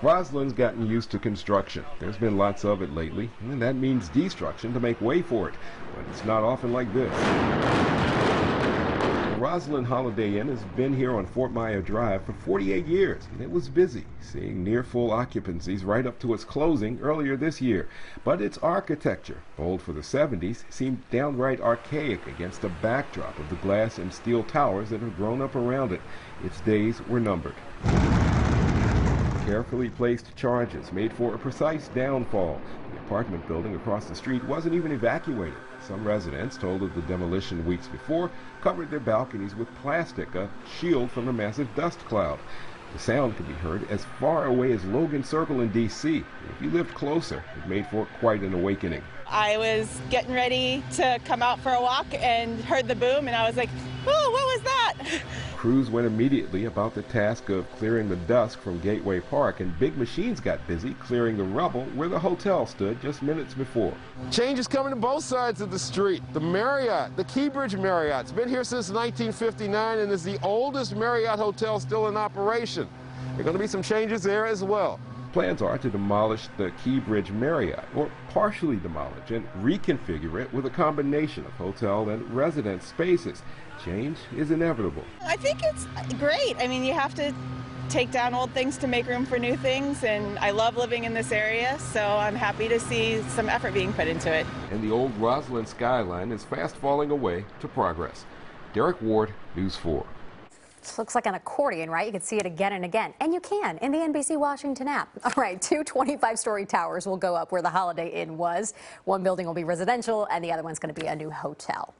Rosslyn's gotten used to construction. There's been lots of it lately, and that means destruction to make way for it. But it's not often like this. The Rosslyn Holiday Inn has been here on Fort Myer Drive for 48 years, and it was busy, seeing near full occupancies right up to its closing earlier this year. But its architecture, bold for the 70s, seemed downright archaic against the backdrop of the glass and steel towers that have grown up around it. Its days were numbered. Carefully placed charges made for a precise downfall. The apartment building across the street wasn't even evacuated. Some residents, told of the demolition weeks before, covered their balconies with plastic, a shield from the massive dust cloud. The sound could be heard as far away as Logan Circle in D.C. If you lived closer, it made for quite an awakening. I was getting ready to come out for a walk and heard the boom, and I was like, oh, what was that? Crews went immediately about the task of clearing the dust from Gateway Park, and big machines got busy clearing the rubble where the hotel stood just minutes before. Change is coming to both sides of the street. The Marriott, the Key Bridge Marriott, it's been here since 1959 and is the oldest Marriott hotel still in operation. There are going to be some changes there as well. Plans are to demolish the Key Bridge Marriott, or partially demolish and reconfigure it with a combination of hotel and residence spaces. Change is inevitable. I think it's great. I mean, you have to take down old things to make room for new things, and I love living in this area, so I'm happy to see some effort being put into it. And the old Rosslyn skyline is fast falling away to progress. Derrick Ward, News 4. This looks like an accordion, right? You can see it again and again. And you can in the NBC Washington app. All right, two 25-story towers will go up where the Holiday Inn was. One building will be residential and the other one's going to be a new hotel.